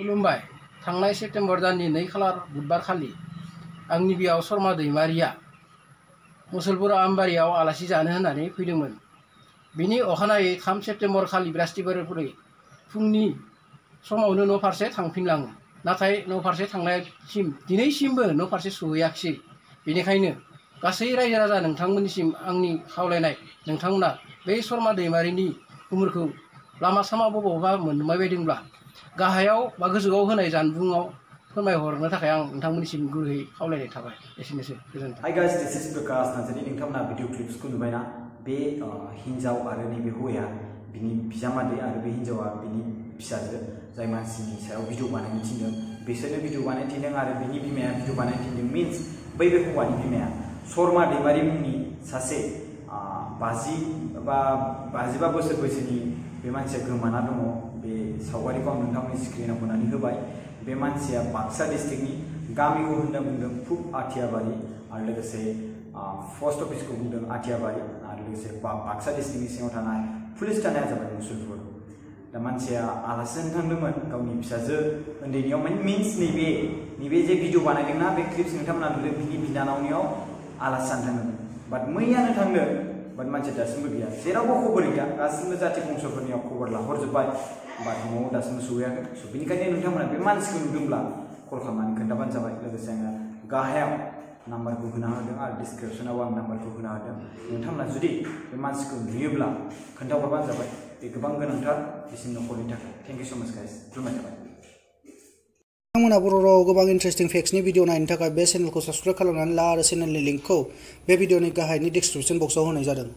खुलुमबाय थांनाय सेप्तेम्बर दाननि नै खालार बुधबार खालि आंनि बियाव शर्मा दैमारिया मुसलपुर आमबारियाव आलासि जानो होननानै फैदोंमोन बिनि अखानायै थाम सेप्तेम्बर खालि बृहस्पतिबारपुरै फुंनि समावनो न' फारसे थांफिनलाङो नाथाय न' फारसे थांनायसिम दिनैसिमबो न' फारसे सहैयाखिसै बेनिखायनो गासै रायजो राजा नोंथांमोननिसिम आंनि खावलायनाय नोंथांमोना बे शर्मा दैमारिनि गुमुरखौ लामा सामा बबावबा मोनबाय बायदोंब्ला गाहायाव बा गोजौआव होनाय जानबुङाव फोरमायहरनो थाखाय आं नोंथांमोननिसिम गुरैयै खावलायनाय थाबाय एसेनोसै गोजोन्थों hi guys this is Prakash Narzary नोंथांमोना भिडिअ क्लिप्सखौ नुबायना बे ओ, हिन्जाव आरो नैबे हौवाया बिनि बिजामादै आरो बे हिन्जावा बिनि फिसाजो जाय मानसिनि सायाव भिडिअ बानायनो थिनदों बिसोरनो भिडिअ बानायनो थिनदों आरो बिनि बिमाया भिडिअ बानायनो थिनदों मिन्स बै बे हौवानि बिमाया शर्मा दैमारि मुंनि सासे आ, बाजि बा बाजिबा बोसोर बैसोनि बे मानसिया गोमाना दङ। बे सावगारिखौ आं नोंथांमोननि स्क्रिनाव होनानै होबाय। बे मानसिया बाक्सा डिस्ट्रिक्टनि गामिखौ होनना बुंदों फुब आथियाबारि आरो लोगोसे पस्ट अफिसखौ बुंदों आथियाबारि आरो लोगोसे बाक्सा डिस्ट्रिक्टनि सिङाव थानाय पुलिस थानाया जाबाय मुसुलपुर। मानसिया आलासि जानो फिसाजो। उन्दैनियाव माने मिन्स नैबे जे भिडिअ बानायदोंना बे क्लिप्स नोंथांमोना नुदों बिनि बिनानावनियाव आलासि जानो बाट मानसिया दासिमबो गैया जेरावबो खबर गैया गासिबो जाथि बंस'फोरनियाव खबर लाहरजोब्बाय बाट न'आव दासिमबो सहैयाखै स' बेनिखायनो नोंथांमोना बे मानसिखौ कल खालामनानै खोन्थाबानो जाबाय लोगोसे आङो गाहायाव नाम्बारखौ होना होदों आरो डिसक्रिपसनाव आं नाम्बारखौ होना होदों नोंथांमोना जुदि बे मानसिखौ नुयोब्ला खोन्थाहरबानो जाबाय बे गोबां गोनांथार बिसिनि न'खरनि थाखाय थेंक स' माच गाइस खुलुमनाय थाबाय नोंथांमोना बर' रावाव गोबां इन्टारेस्टिं फेक्सनि भिडिअ नायनो थाखाय बे चेनेलखौ साबस्क्राइब खालामनानै ला आरो चेनेलनि लिंकखौ बे भिडिअनि गाहायनि डिसक्रिपसन जादों।